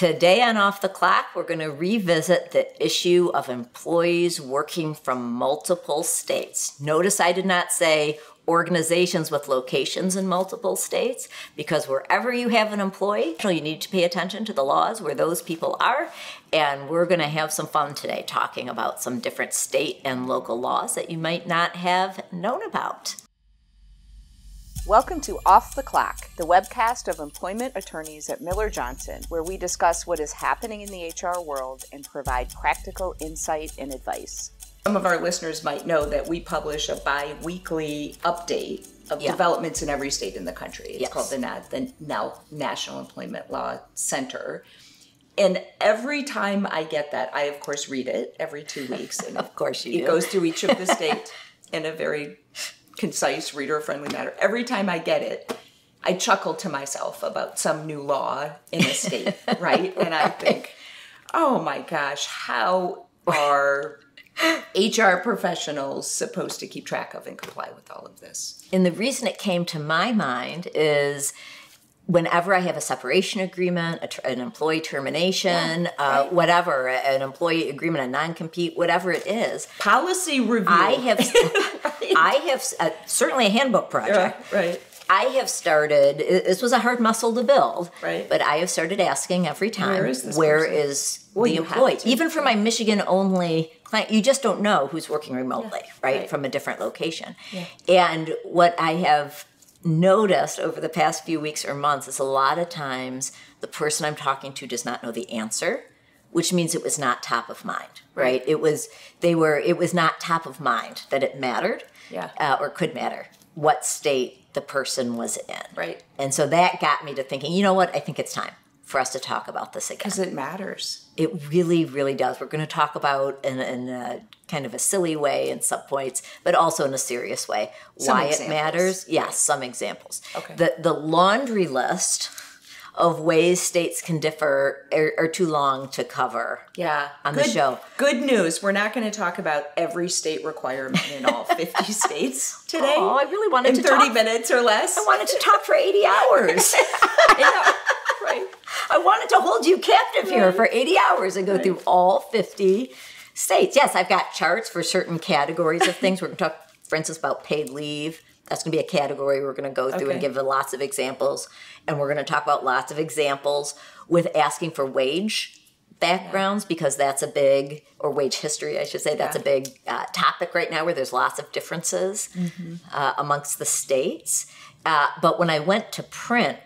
Today on Off the Clock, we're going to revisit the issue of employees working from multiple states. Notice I did not say organizations with locations in multiple states because wherever you have an employee, you need to pay attention to the laws where those people are. And we're going to have some fun today talking about some different state and local laws that you might not have known about. Welcome to Off the Clock, the webcast of employment attorneys at Miller Johnson, where we discuss what is happening in the HR world and provide practical insight and advice. Some of our listeners might know that we publish a bi weekly update of yeah. developments in every state in the country. It's yes. called the, the now National Employment Law Center. And every time I get that, I of course read it every two weeks. And of course you It do. goes through each of the states in a very concise, reader friendly manner. Every time I get it, I chuckle to myself about some new law in a state, right? And I think, oh my gosh, how are HR professionals supposed to keep track of and comply with all of this? And the reason it came to my mind is whenever I have a separation agreement, an employee termination, yeah, uh, right. whatever, an employee agreement, a non-compete, whatever it is, policy review. I have. I have uh, certainly a handbook project. Yeah, right. I have started. This was a hard muscle to build, right? But I have started asking every time, where is, where is well, the employee? Even for my Michigan only client, you just don't know who's working remotely, yeah, right? right? From a different location. Yeah. And what I have noticed over the past few weeks or months is a lot of times the person I'm talking to does not know the answer, which means it was not top of mind, right? It was they were it was not top of mind that it mattered, yeah, uh, or could matter what state the person was in, right? And so that got me to thinking, you know what? I think it's time for us to talk about this again because it matters. It really, really does. We're going to talk about in, in a kind of a silly way in some points, but also in a serious way some why examples. it matters. Yes, some examples. Okay. The the laundry list of ways states can differ are, are too long to cover. Yeah, on good, the show. Good news. We're not going to talk about every state requirement in all 50 states today. Oh, I really wanted in to 30 talk, minutes or less. I wanted to talk for 80 hours. right. I wanted to hold you captive right. here for 80 hours and go right. through all 50 states. Yes, I've got charts for certain categories of things. We're going to talk, for instance, about paid leave. That's going to be a category we're going to go through okay. and give lots of examples. And we're going to talk about lots of examples with asking for wage backgrounds yeah. because that's a big, or wage history, I should say, that's yeah. a big uh, topic right now where there's lots of differences mm-hmm. uh, amongst the states. Uh, but when I went to print,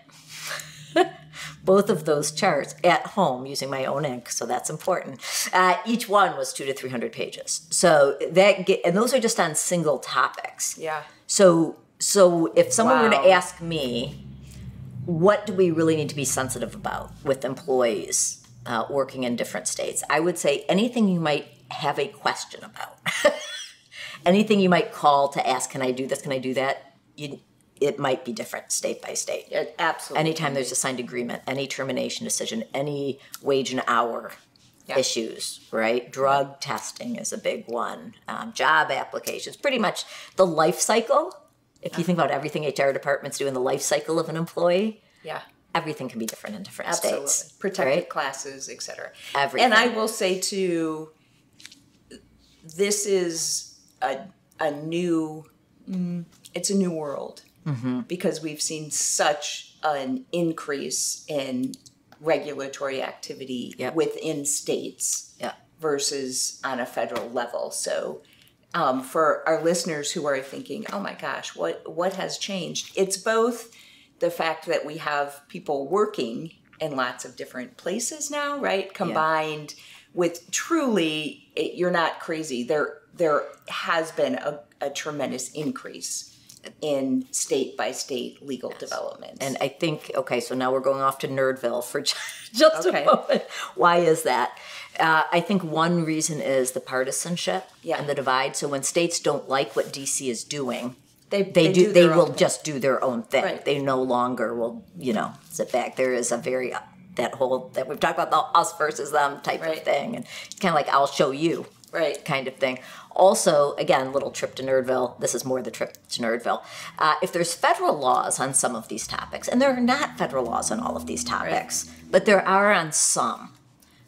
both of those charts at home using my own ink, so that's important. Uh, each one was two to three hundred pages. So that get, and those are just on single topics. Yeah. So so if someone wow. were to ask me, what do we really need to be sensitive about with employees uh, working in different states? I would say anything you might have a question about. anything you might call to ask, can I do this? Can I do that? You, it might be different state by state. Yeah, absolutely. Anytime there's a signed agreement, any termination decision, any wage and hour yeah. issues, right? Drug testing is a big one. Um, job applications, pretty much the life cycle. If you think about everything HR departments do in the life cycle of an employee, yeah, everything can be different in different Absolutely. states. Protected right? classes, etc. Everything. And I will say too, this is a a new. Mm, it's a new world mm-hmm. because we've seen such an increase in regulatory activity yep. within states yep. versus on a federal level. So, um, for our listeners who are thinking, "Oh my gosh, what what has changed?" It's both the fact that we have people working in lots of different places now, right? Combined with truly, it, you're not crazy. There there has been a, a tremendous increase in state by state legal yes. development. And I think, okay, so now we're going off to Nerdville for just okay. a moment. Why is that? Uh, I think one reason is the partisanship yeah. and the divide. So when states don't like what DC is doing, they, they, they do, do they will own just do their own thing. Right. They no longer will, you know, sit back. There is a very that whole that we've talked about the us versus them type right. of thing, and it's kind of like I'll show you right? Kind of thing. Also, again, little trip to Nerdville. This is more the trip to Nerdville. Uh, if there's federal laws on some of these topics, and there are not federal laws on all of these topics, right. but there are on some.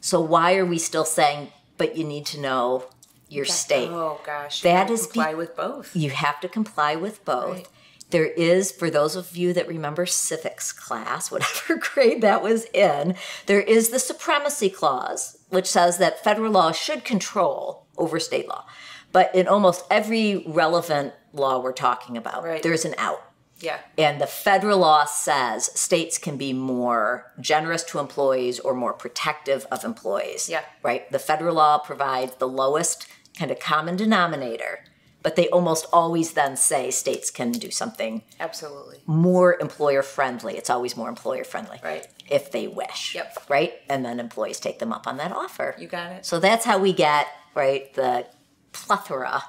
So why are we still saying, but you need to know your state? Oh gosh, that is comply be- with both. You have to comply with both. Right. There is, for those of you that remember civics class, whatever grade that was in, there is the supremacy clause, which says that federal law should control over state law. But in almost every relevant law we're talking about, right. there's an out. Yeah. And the federal law says states can be more generous to employees or more protective of employees. Yeah. Right? The federal law provides the lowest kind of common denominator, but they almost always then say states can do something absolutely more employer friendly. It's always more employer friendly. Right. If they wish. Yep. Right? And then employees take them up on that offer. You got it. So that's how we get, right, the plethora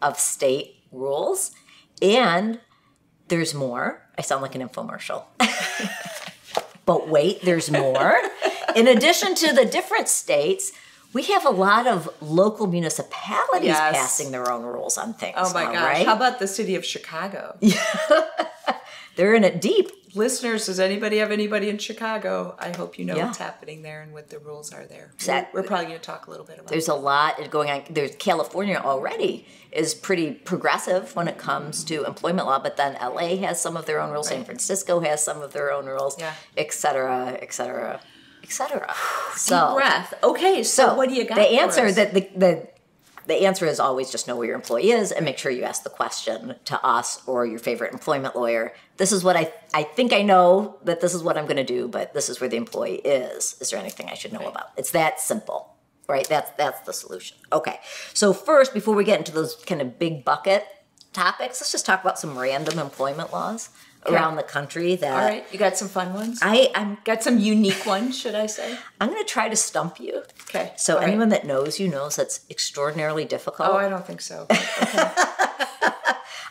of state rules. And there's more. I sound like an infomercial. but wait, there's more. In addition to the different states, we have a lot of local municipalities yes. passing their own rules on things. Oh my now, gosh. Right? How about the city of Chicago? They're in it deep. Listeners, does anybody have anybody in Chicago? I hope you know yeah. what's happening there and what the rules are there. Exactly. We're, we're probably going to talk a little bit about There's that. a lot going on. There's California already is pretty progressive when it comes to employment law, but then LA has some of their own rules, right. San Francisco has some of their own rules, yeah. et cetera, et cetera, et cetera. so, breath. Okay, so, so what do you got? The answer that the, the the answer is always just know where your employee is and make sure you ask the question to us or your favorite employment lawyer. This is what I I think I know that this is what I'm going to do, but this is where the employee is. Is there anything I should know about? It's that simple. Right? That's that's the solution. Okay. So first before we get into those kind of big bucket topics, let's just talk about some random employment laws around the country that all right you got some fun ones i i'm got some unique ones should i say i'm going to try to stump you okay so all anyone right. that knows you knows that's extraordinarily difficult oh i don't think so okay.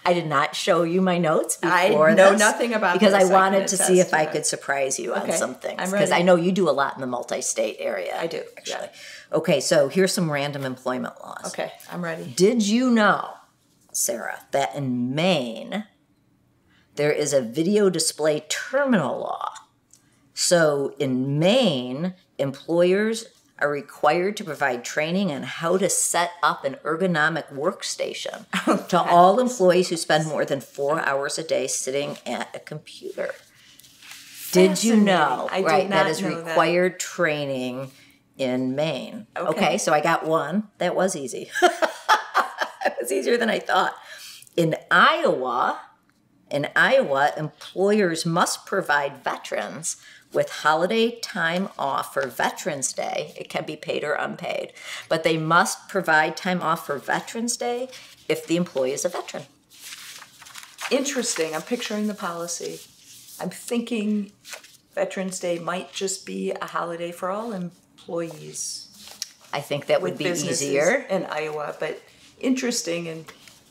I did not show you my notes before I know nothing about because I wanted to see if I could surprise you okay. on some things because I know you do a lot in the multi-state area. I do actually. Yeah. Okay, so here's some random employment laws. Okay, I'm ready. Did you know, Sarah, that in Maine there is a video display terminal law. So in Maine, employers are required to provide training on how to set up an ergonomic workstation to all employees who spend more than four hours a day sitting at a computer. Did you know? I right, that is required that. training in Maine. Okay. okay, so I got one. That was easy. it was easier than I thought. In Iowa, in Iowa, employers must provide veterans with holiday time off for Veterans Day. It can be paid or unpaid, but they must provide time off for Veterans Day if the employee is a veteran. Interesting. I'm picturing the policy. I'm thinking Veterans Day might just be a holiday for all employees. I think that would be easier in Iowa, but interesting and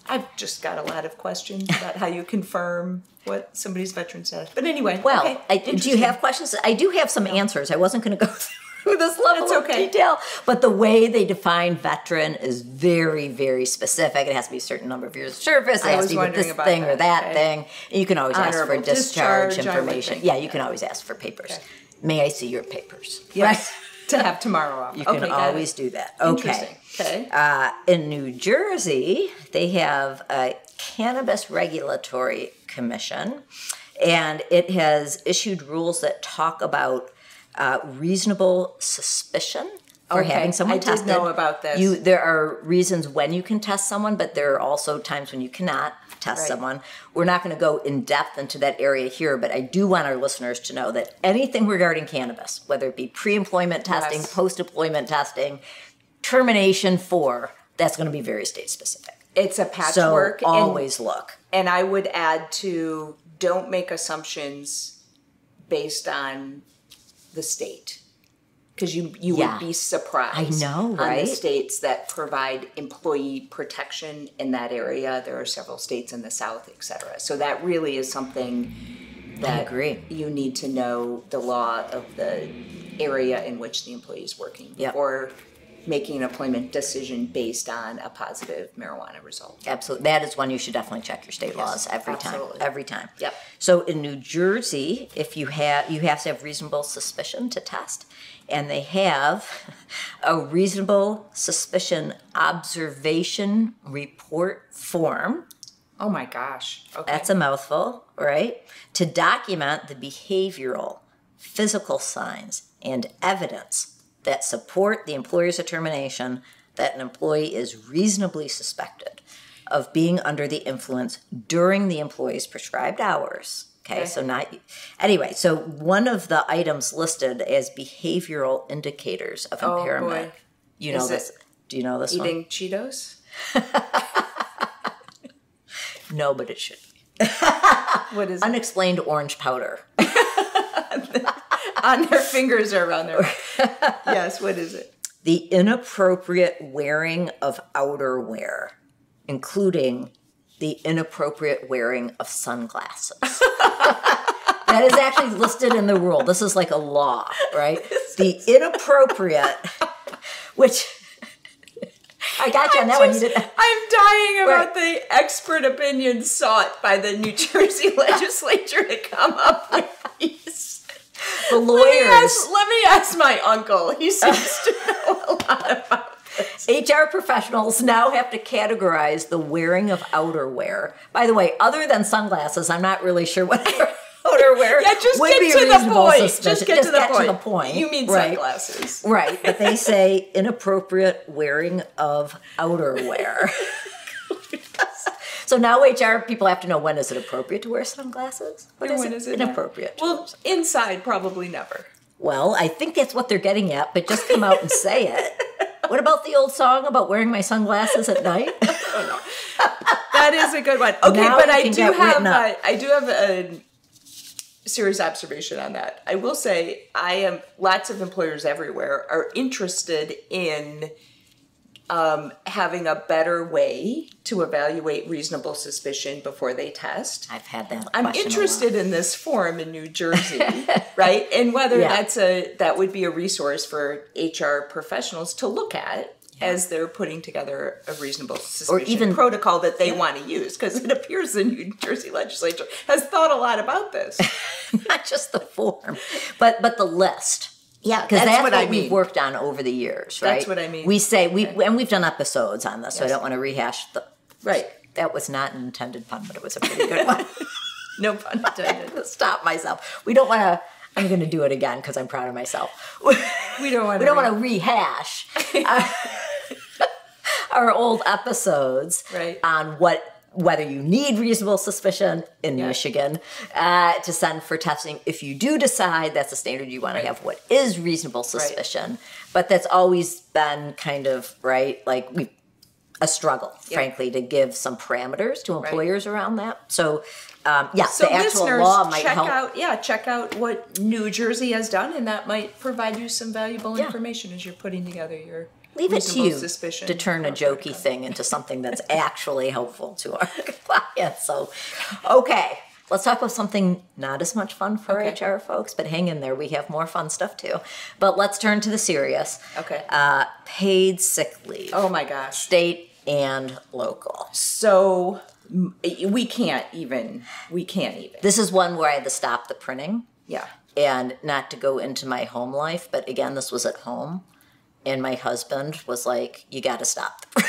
I've just got a lot of questions about how you confirm what somebody's veteran status. But anyway, well, okay, I, do you have questions? I do have some answers. I wasn't going to go through this level That's okay. of detail, but the way they define veteran is very, very specific. It has to be a certain number of years of service. It I has to be with this thing that. or that okay. thing. And you can always Honorable ask for discharge, discharge information. Yeah, you can always ask for papers. Okay. May I see your papers? Yes. Right? to have tomorrow off. You can okay, always do that. Okay. Okay. Uh, in New Jersey, they have a Cannabis Regulatory Commission, and it has issued rules that talk about uh, reasonable suspicion for okay. having someone I tested. I did know about this. You, there are reasons when you can test someone, but there are also times when you cannot test right. someone. We're not going to go in depth into that area here, but I do want our listeners to know that anything regarding cannabis, whether it be pre-employment testing, yes. post-employment testing, termination for, that's going to be very state specific. It's a patchwork. So always and, look. And I would add to don't make assumptions based on the state because you you Yeah. would be surprised. I know, On right? the states that provide employee protection in that area, there are several states in the South, et cetera. So that really is something that agree. you need to know the law of the area in which the employee is working Yep. before making an employment decision based on a positive marijuana result. Absolutely. That is one you should definitely check your state laws every absolutely. time. Every time. Yep. So in New Jersey, if you have you have to have reasonable suspicion to test, and they have a reasonable suspicion observation report form. Oh my gosh. Okay. That's a mouthful, right? To document the behavioral, physical signs, and evidence that support the employer's determination that an employee is reasonably suspected of being under the influence during the employee's prescribed hours. Okay, Okay. so not anyway. So one of the items listed as behavioral indicators of Oh, impairment. boy. You know Is this? it Do you know this one? Eating Cheetos? No, but it should. What is it? Unexplained orange powder. On their fingers or around their Yes, what is it? the inappropriate wearing of outerwear, including the inappropriate wearing of sunglasses. that is actually listed in the rule. This is like a law, right? The inappropriate, which I got you on that one. You Just- did, I'm dying about Right. the expert opinion sought by the New Jersey legislature to come up with these. the Let me, lawyers, ask, let me ask my uncle. He seems to know a lot about this. HR professionals now have to categorize the wearing of outerwear. By the way, other than sunglasses, I'm not really sure what outerwear Yeah, just would get be to the point. suspicion. Just get, to, the point. point. You mean right? sunglasses. Right, but they say inappropriate wearing of outerwear. So now HR people have to know when is it appropriate to wear sunglasses? When And when is it inappropriate? Well, inside, probably never. Well, I think that's what they're getting at, but just come out and say it. What about the old song about wearing my sunglasses at night? Oh, that is a good one. Okay, Now but I do have a, I do have a serious observation on that. I will say I am lots of employers everywhere are interested in um, having a better way to evaluate reasonable suspicion before they test. I've had that. I'm question a lot. interested in this form in New Jersey, right? And whether Yeah. that's a that would be a resource for HR professionals to look at as they're putting together a reasonable suspicion even- protocol that they want to use because it appears the New Jersey legislature has thought a lot about this. not just the form, but but the list. Yeah, because that's that's, what what, I mean. we've worked on over the years, right? That's what I mean. We say we and we've done episodes on this, so I don't want to rehash the. Right. That was not an intended pun, but it was a pretty good one. No pun intended. to stop myself. We don't want to. I'm going to do it again because I'm proud of myself. We don't want to we don't want to rehash our, uh, our old episodes Right. on what whether you need reasonable suspicion in Yeah. Michigan uh, to send for testing. If you do decide that's the standard you want Right. to have, what is reasonable suspicion? But that's always been kind of right, like we a struggle, frankly, to give some parameters to employers around that. So, um, yeah, So the actual law might check help. out yeah, check out what New Jersey has done, and that might provide you some valuable Yeah. information as you're putting together your Leave it to you suspicion to turn a jokey thing into something that's actually helpful to our clients. So, okay, let's talk about something not as much fun for Okay. HR folks, but hang in there. We have more fun stuff too. But let's turn to the serious. Okay. Uh, paid sick leave, Oh my gosh. state and local. So we can't even. We can't even. This is one where I had to stop the printing. Yeah. and not to go into my home life, but again, this was at home. And my husband was like, "You got to stop." the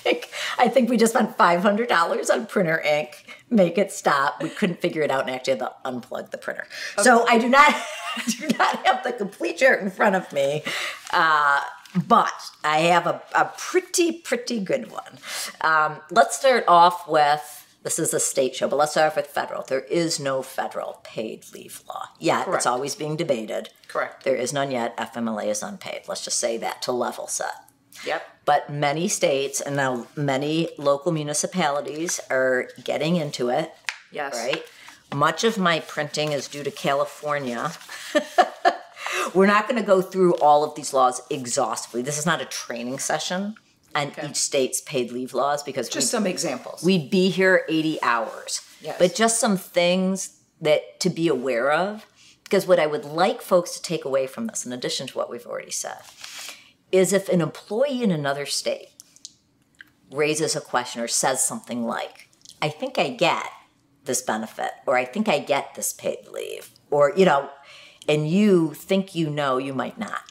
I think I think we just spent five hundred dollars on printer ink. Make it stop. We couldn't figure it out, and actually had to unplug the printer. So I do not do not have the complete chart in front of me, uh, but I have a, a pretty pretty good one. Um, let's start off with this is a state show, but let's start off with federal. There is no federal paid leave law yet. Correct. It's always being debated. Correct. There is none yet. FMLA is unpaid. Let's just say that to level set. Yep. But many states and now many local municipalities are getting into it, Yes. right? Much of my printing is due to California. We're not going to go through all of these laws exhaustively. This is not a training session on each state's paid leave laws because Just some examples. we'd be here 80 hours. Yes. But just some things that to be aware of, because what I would like folks to take away from this, in addition to what we've already said, is if an employee in another state raises a question or says something like, I think I get this benefit, or I think I get this paid leave, or, you know, and you think you know, you might not,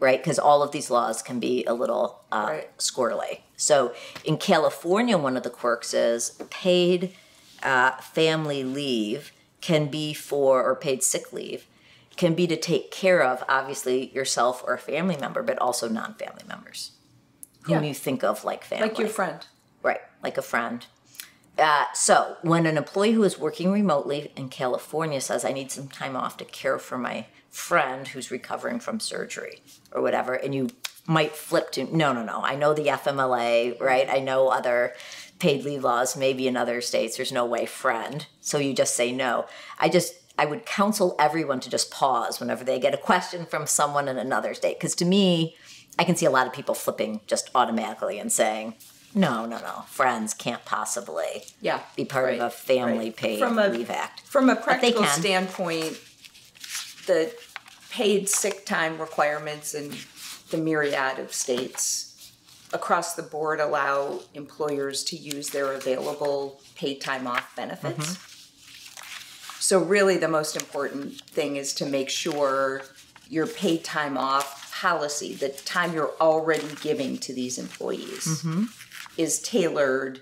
right? Because all of these laws can be a little uh, Right. squirrely. So in California, one of the quirks is paid uh, family leave can be for, or paid sick leave, can be to take care of, obviously, yourself or a family member, but also non family members whom Yeah. you think of like family. Like your friend. Right, like a friend. Uh, so, when an employee who is working remotely in California says, I need some time off to care for my friend who's recovering from surgery or whatever, and you might flip to, no, no, no, I know the FMLA, right? I know other paid leave laws, maybe in other states, there's no way friend. So, you just say no. I just, I would counsel everyone to just pause whenever they get a question from someone in another state. Because to me, I can see a lot of people flipping just automatically and saying, no, no, no, friends can't possibly Yeah. be part right, of a family right. paid From a- leave act. From a practical standpoint, the paid sick time requirements in the myriad of states across the board allow employers to use their available paid time off benefits. Mm-hmm. So really the most important thing is to make sure your paid time off policy, the time you're already giving to these employees Mm-hmm. is tailored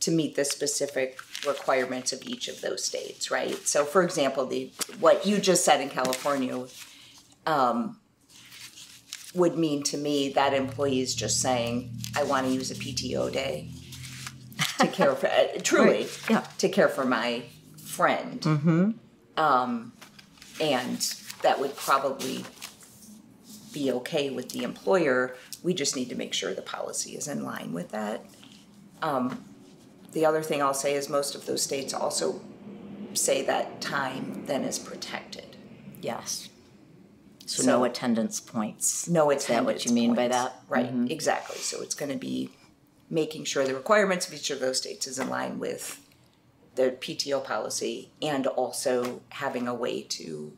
to meet the specific requirements of each of those states, right? So for example, the what you just said in California um, would mean to me that employee is just saying, I want to use a PTO day to care for uh, truly Right, yeah. to care for my friend. Mm-hmm. Um, and that would probably be okay with the employer. We just need to make sure the policy is in line with that. Um, the other thing I'll say is most of those states also say that time then is protected. Yes. So, So- no attendance points. No Is that what you mean by that? Right, Mhm. exactly. So it's gonna be making sure the requirements of each of those states is in line with the PTO policy and also having a way to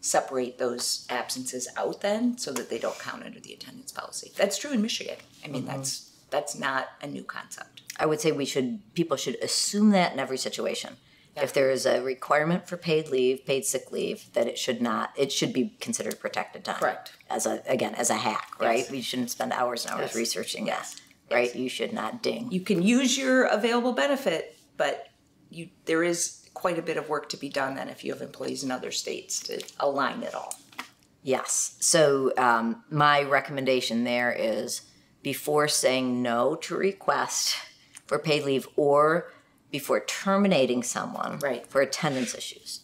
separate those absences out then so that they don't count under the attendance policy. That's true in Michigan. I mean, Mm-hmm. that's, that's not a new concept. I would say we should people should assume that in every situation. If there is a requirement for paid leave, paid sick leave, that it should not it should be considered protected time. Correct. As a again, as a hack, right? Yes. We shouldn't spend hours and hours Yes. researching Yes. that. Right? You should not ding. You can use your available benefit, but you, there is quite a bit of work to be done then if you have employees in other states to align it all. Yes. So um, my recommendation there is before saying no to request for paid leave or before terminating someone Right. for attendance issues.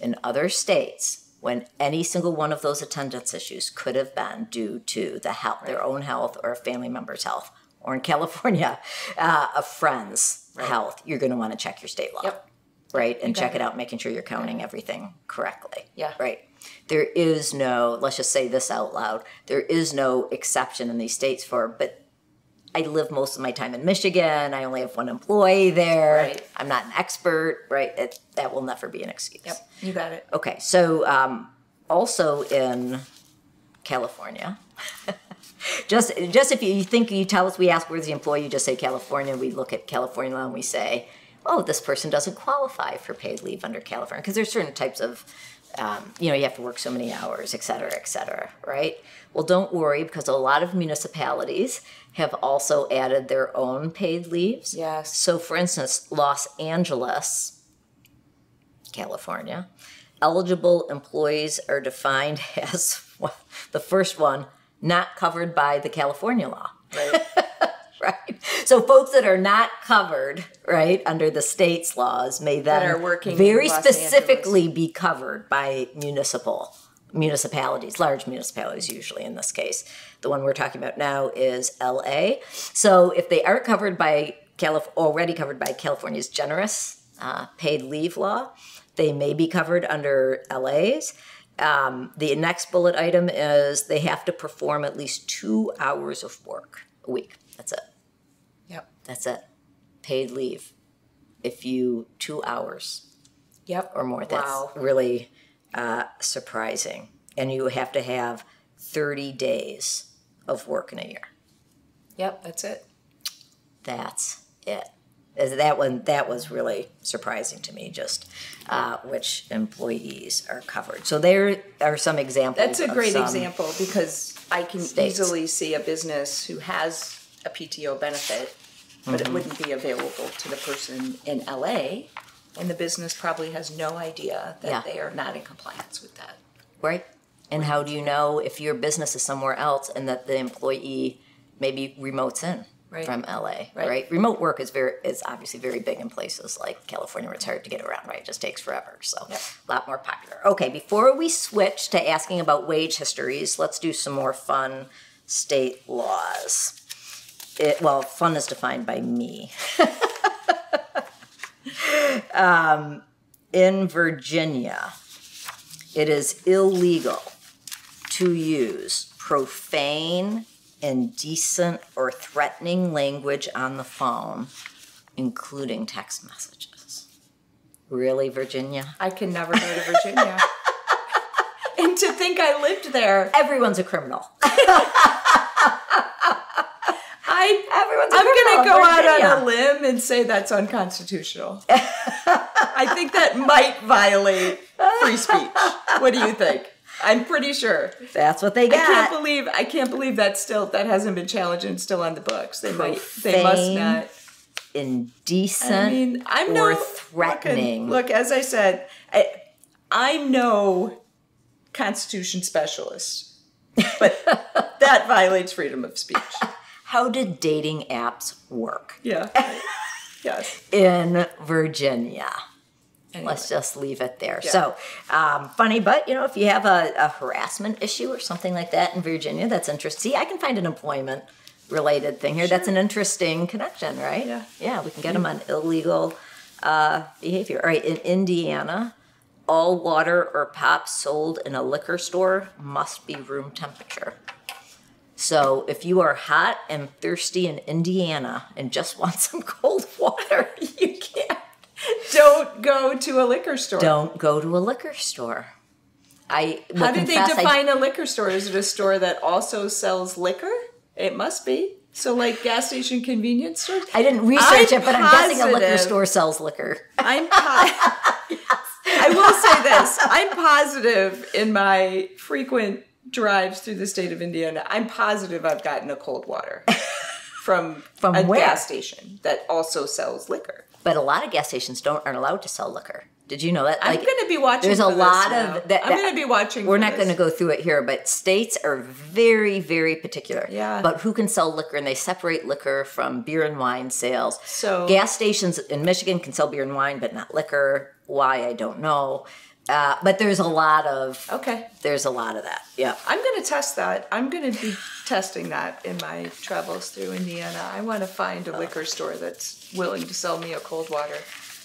In other states, when any single one of those attendance issues could have been due to the health, their own health or a family member's health, or in California, uh, a friend's health, you're going to want to check your state law Yep. right? And check it out, making sure you're counting everything correctly. Yeah. Right. There is no, let's just say this out loud, there is no exception in these states for, but I live most of my time in Michigan. I only have one employee there. Right. I'm not an expert, right? It, that will never be an excuse. Yep, you got it. Okay, so um, also in California, just just if you think you tell us we ask where's the employee, you just say California. We look at California law and we say, oh, this person doesn't qualify for paid leave under California because there's certain types of um, you know, you have to work so many hours, et cetera, et cetera, right? Well, don't worry because a lot of municipalities have also added their own paid leaves. Yes. So, for instance, Los Angeles, California, eligible employees are defined as well, the first one not covered by the California law. Right. Right. So folks that are not covered, right, under the state's laws may then are working very specifically be covered by municipal municipalities, large municipalities usually in this case. The one we're talking about now is LA. So if they aren't covered by Calif- already covered by California's generous uh, paid leave law, they may be covered under LA's. Um, the next bullet item is they have to perform at least two hours of work a week. That's it. Yep. That's it. Paid leave. If you two hours Yep. or more, that's Wow. really uh, surprising. And you have to have 30 days of work in a year. Yep, that's it. That's it. That one that was really surprising to me. Just uh, which employees are covered. So there are some examples. That's a great example because I can states. easily see a business who has a PTO benefit, but mm-hmm. it wouldn't be available to the person in LA, and the business probably has no idea that yeah. they are not in compliance with that. Right. And how do you know if your business is somewhere else and that the employee maybe remotes in? right. from LA, right. right. Remote work is very is obviously very big in places like California where it's hard to get around, right? It just takes forever. So yep. a lot more popular. Okay, before we switch to asking about wage histories, let's do some more fun state laws. It, well, fun is defined by me. um, in Virginia, it is illegal to use profane indecent or threatening language on the phone, including text messages. Really, Virginia? I can never go to Virginia. and to think I lived there. Everyone's a criminal. I, I'm going to go out on a limb and say that's unconstitutional. I think that might violate free speech. What do you think? I'm pretty sure. That's what they got. I can't believe I can't believe that still that hasn't been challenged and still on the books. They Profane, might they must not indecent I mean, I'm or no, threatening. Look, look, as I said, I, I'm no constitution specialist, but that violates freedom of speech. How did dating apps work? Yeah. yes. In Virginia. Anyway. Let's just leave it there. Yeah. So, um, funny, but you know, if you have a, a, harassment issue or something like that in Virginia, that's interesting. See, I can find an employment related thing here. Sure. That's an interesting connection, right? Yeah. Yeah, we can get them on illegal uh, behavior. All right, in Indiana, all water or pop sold in a liquor store must be room temperature. So if you are hot and thirsty in Indiana and just want some cold water, you can't don't go to a liquor store. Don't go to a liquor store. I How did they define I, a liquor store? Is it a store that also sells liquor? It must be. So, like gas station convenience stores? I didn't research I'm it, but positive, I'm guessing a liquor store sells liquor. I'm po- yes. I will say this I'm positive in my frequent drives through the state of Indiana, I'm positive I've gotten a cold water from, from a where? gas station that also sells liquor. But a lot of gas stations don't aren't allowed to sell liquor. Did you know that? Like, I'm going to be watching. There's a lot of that. I'm going to be watching. We're not going to go through it here, but states are very, very particular. Yeah. But who can sell liquor, and they separate liquor from beer and wine sales. So gas stations in Michigan can sell beer and wine, but not liquor. Why I don't know. Uh, but there's a lot of okay. There's a lot of that. Yeah. I'm going to test that. I'm going to be testing that in my travels through Indiana. I want to find a liquor store that's willing to sell me a cold water.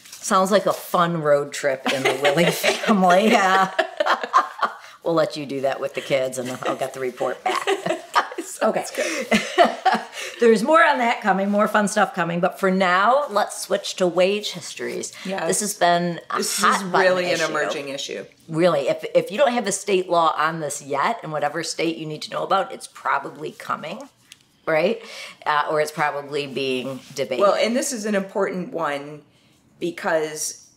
Sounds like a fun road trip in the Willey family. Yeah. we'll let you do that with the kids, and I'll get the report back. okay. There's more on that coming, more fun stuff coming. But for now, let's switch to wage histories. Yeah, this has been this is really an emerging issue. Really, if if you don't have a state law on this yet, in whatever state you need to know about, it's probably coming right? Uh, or it's probably being debated. Well, and this is an important one because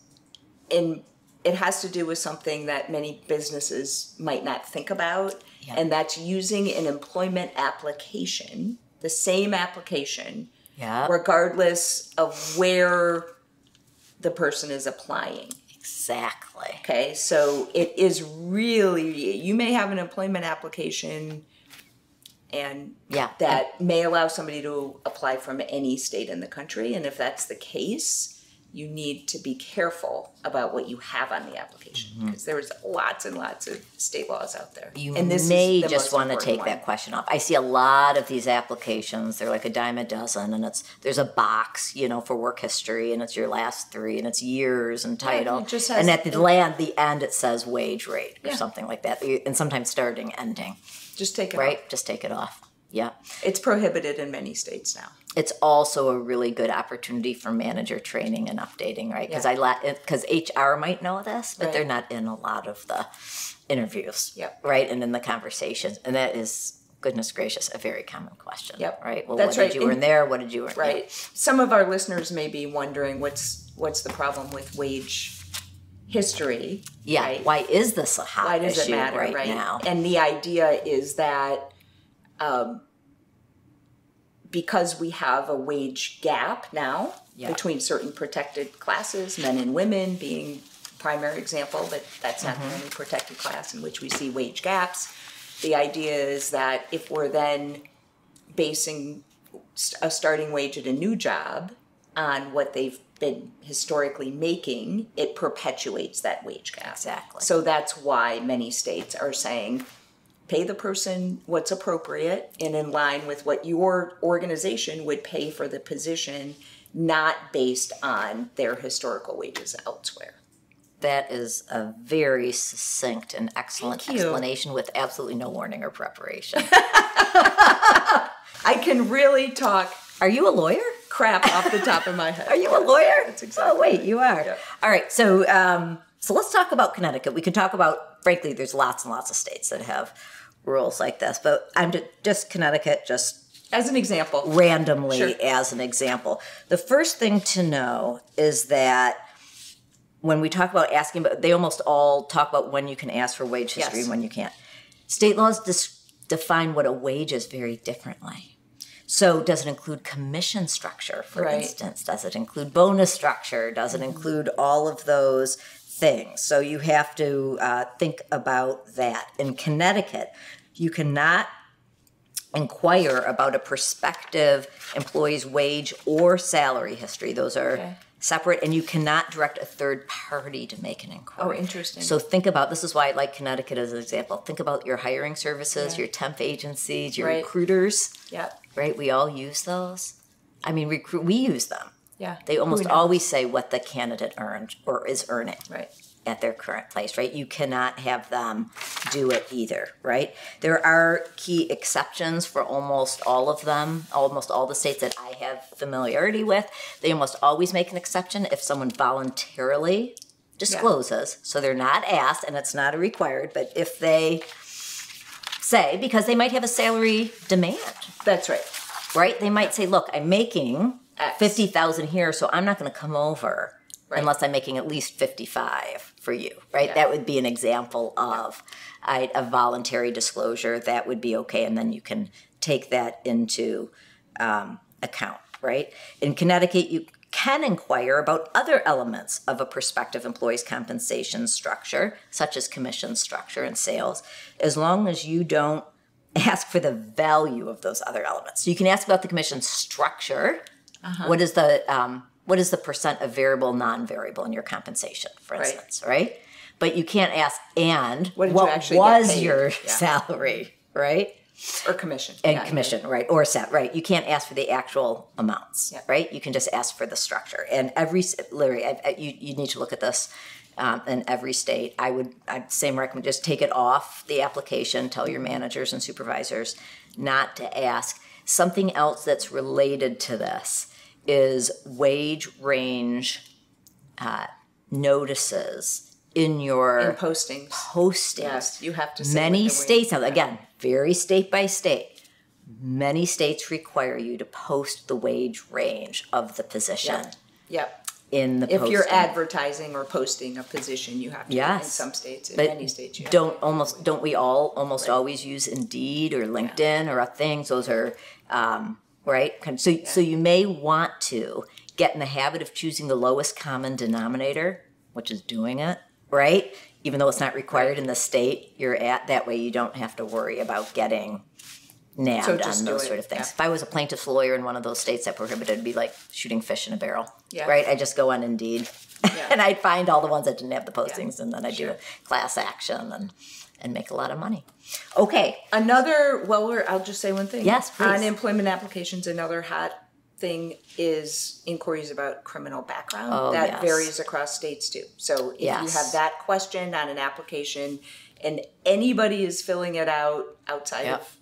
in it has to do with something that many businesses might not think about, yeah. and that's using an employment application, the same application, yeah. regardless of where the person is applying. Exactly. Okay, so it is really, you may have an employment application and yeah. that may allow somebody to apply from any state in the country. And if that's the case, you need to be careful about what you have on the application because mm-hmm. there's lots and lots of state laws out there. You and this may just want to take one. that question off. I see a lot of these applications. They're like a dime a dozen, and it's there's a box, you know, for work history, and it's your last three, and it's years and title, yeah, has, and at the land, the end, it says wage rate or yeah. something like that, and sometimes starting, ending. Just take it off. right. Off. Just take it off. Yeah, it's prohibited in many states now it's also a really good opportunity for manager training and updating, right? Because yeah. I because HR might know this, but right. they're not in a lot of the interviews, yep. right, and in the conversations, and that is goodness gracious, a very common question. Yep. Right. Well, That's what right. did you earn there? What did you earn? Right. Yeah. Some of our listeners may be wondering what's what's the problem with wage history. Yeah. Right? Why is this a hot Why does issue it matter, right, right? now? And the idea is that um, because we have a wage gap now Yeah. between certain protected classes, men and women being primary example, but that's not Mm-hmm. the only protected class in which we see wage gaps. The idea is that if we're then basing a starting wage at a new job on what they've been historically making, it perpetuates that wage gap. Exactly. So that's why many states are saying pay the person what's appropriate and in line with what your organization would pay for the position, not based on their historical wages elsewhere. That is a very succinct and excellent explanation with absolutely no warning or preparation. I can really talk Are you a lawyer? crap off the top of my head. Are you a lawyer? That's exactly Oh, wait, you are. Yeah. All right. So, um, so let's talk about Connecticut. We can talk about, frankly, there's lots and lots of states that have rules like this, but I'm ju- just Connecticut, just As an example, randomly Sure. as an example. The first thing to know is that when we talk about asking, but they almost all talk about when you can ask for wage history Yes. and when you can't. State laws dis- define what a wage is very differently. So, does it include commission structure, for Right. instance? Does it include bonus structure? Does it mm-hmm. include all of those things? So, you have to uh, think about that. In Connecticut, you cannot inquire about a prospective employee's wage or salary history. Those are Okay. separate, and you cannot direct a third party to make an inquiry. Oh, interesting. So think about this is why I like Connecticut as an example. Think about your hiring services, your temp agencies, your Right. recruiters. yeah, Right? We all use those. I mean, recruit. We use them. Yeah. They almost always say what the candidate earned or is earning Right. at their current place, right? You cannot have them do it either, right? There are key exceptions for almost all of them, almost all the states that I have familiarity with. They almost always make an exception if someone voluntarily discloses. So they're not asked and it's not a required, but if they say, because they might have a salary demand, That's right. right? They might say, "Look, I'm making X. fifty thousand here, so I'm not going to come over Right. unless I'm making at least fifty-five for you." Right? Yeah. That would be an example of I, a voluntary disclosure. That would be okay, and then you can take that into um, account. Right? In Connecticut, you can inquire about other elements of a prospective employee's compensation structure, such as commission structure and sales, as long as you don't ask for the value of those other elements. So you can ask about the commission structure. Uh-huh. What is the um, what is the percent of variable, non-variable in your compensation, for Right. instance, right? But you can't ask and What did you was your Yeah. salary, right? Or commission. And Yeah. commission, right? Or set, right? You can't ask for the actual amounts, Yeah. right? You can just ask for the structure. And every Larry, I, I, you you need to look at this. Um, in every state, I would I'd same recommend just take it off the application. Tell your managers and supervisors not to ask. Something else that's related to this is wage range uh, notices in your In postings. postings. Yes, you have to say Many states now again, very state by state. Many states require you to post the wage range of the position Yep. in the If you're advertising or posting a position, you have to. Yes. In some states, in But many states, you don't to. almost don't we all almost always use Indeed or LinkedIn or things? Those are um, right. Kind- So so you may want to get in the habit of choosing the lowest common denominator, which is doing it right, even though it's not required in the state you're at. That way you don't have to worry about getting nabbed So on those sort of things. yeah. If I was a plaintiff's lawyer in one of those states that prohibited, it'd be like shooting fish in a barrel. Yeah. Right? I just go on Indeed. Yeah. and I'd find all the ones that didn't have the postings and then I'd do a class action and and make a lot of money. Okay. Another, well, we're, I'll just say one thing. Yes, please. On employment applications, another hot thing is inquiries about criminal background. Oh, that yes. varies across states too. So if you have that question on an application and anybody is filling it out outside Yep. of,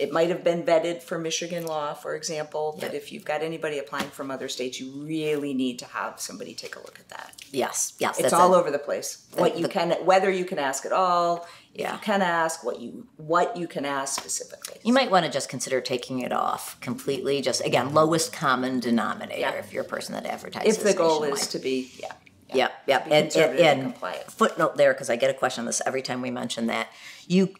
it might have been vetted for Michigan law, for example, but if you've got anybody applying from other states, you really need to have somebody take a look at that. Yes. Yes. It's that's all a- over the place. What you the- can, whether you can ask at all, Yeah. You can ask what you what you can ask specifically. You might want to just consider taking it off completely. Just again, lowest common denominator Yeah. if you're a person that advertises. if the goal nationwide. is to be yeah. Yep, yep. And, and, and and footnote there, because I get a question on this every time we mention that. You,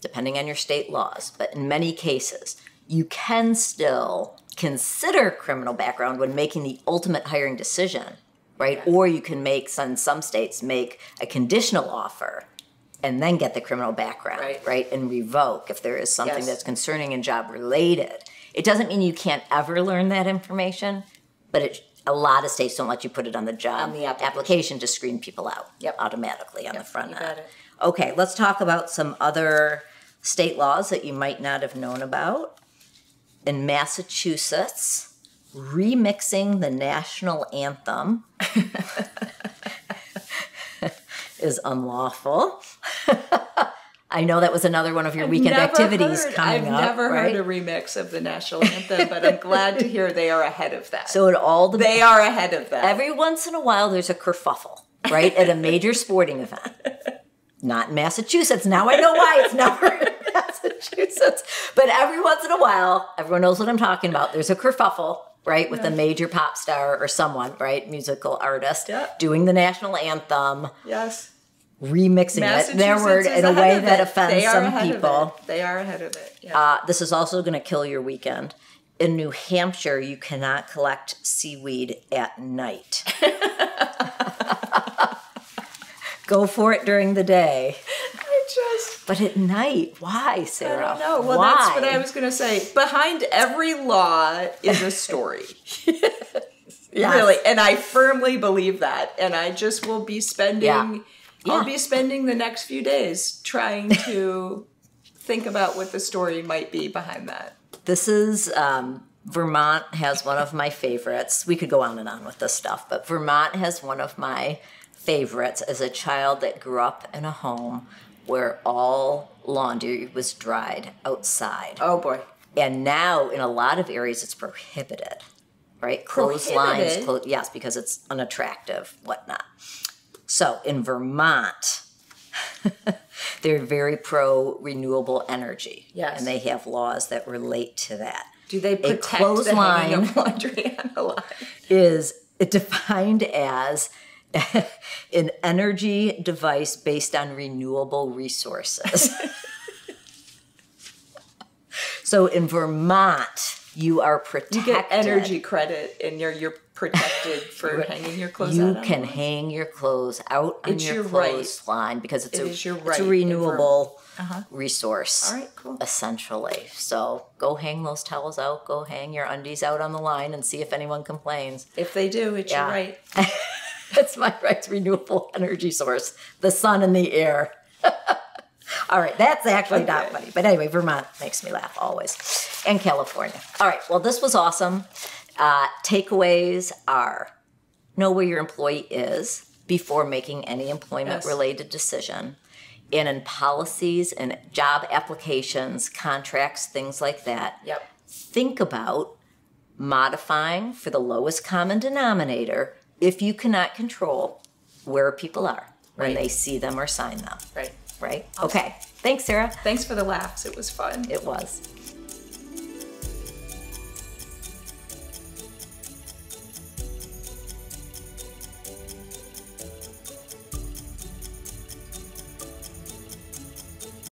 depending on your state laws, but in many cases, you can still consider criminal background when making the ultimate hiring decision, right? Or you can make, in some states, make a conditional offer and then get the criminal background, Right. right? And revoke if there is something Yes. that's concerning and job related. It doesn't mean you can't ever learn that information, but it, a lot of states don't let you put it on the job On the application. to screen people out Yep. automatically on the front end. Okay, let's talk about some other state laws that you might not have known about. In Massachusetts, remixing the national anthem is unlawful. I know that was another one of your weekend Never activities heard- coming I've up. never right? heard a remix of the national anthem, but I'm glad to hear they are ahead of that. So, at all the they are ahead of that. every once in a while there's a kerfuffle, right? At a major sporting event. Not in Massachusetts. Now I know why it's never in Massachusetts. But every once in a while, everyone knows what I'm talking about. There's a kerfuffle, right, with a major pop star or someone, right, musical artist, Yeah. doing the national anthem, yes. remixing it, their word, in a way that offends They are some people. They are ahead of it. Yeah. Uh, this is also going to kill your weekend. In New Hampshire, you cannot collect seaweed at night. Go for it during the day, I just but at night, why, I Sarah? don't know. Well, why? that's what I was going to say. Behind every law is a story. Yes. Really, and I firmly believe that. And I just will be spending Yeah. I'll be spending the next few days trying to think about what the story might be behind that. This is um, Vermont has one of my favorites. We could go on and on with this stuff, but Vermont has one of my favorites as a child that grew up in a home where all laundry was dried outside. Oh boy. And now in a lot of areas it's prohibited, right? Clotheslines, clo- yes, because it's unattractive, whatnot. So in Vermont, they're very pro renewable energy. Yes. And they have laws that relate to that. Do they protect the clothesline- of laundry on the line? Is it defined as an energy device based on renewable resources. so in Vermont, you are protected. You get energy credit and you're you're protected for hanging your clothes You can hang your clothes out on It's your your right. clothesline because it's It a your it's a renewable Uh-huh. resource. All right, cool. Essentially, so go hang those towels out. Go hang your undies out on the line and see if anyone complains. If they do, it's Yeah. your right. It's my right renewable energy source, the sun and the air. All right, that's actually not funny. But anyway, Vermont makes me laugh always. And California. All right, well, this was awesome. Uh, takeaways are know where your employee is before making any employment Yes. related decision. And in policies and job applications, contracts, things like that, Yep. think about modifying for the lowest common denominator if you cannot control where people are when Right. they see them or sign them, Right. right? Okay. Thanks, Sarah. Thanks for the laughs. It was fun. It was.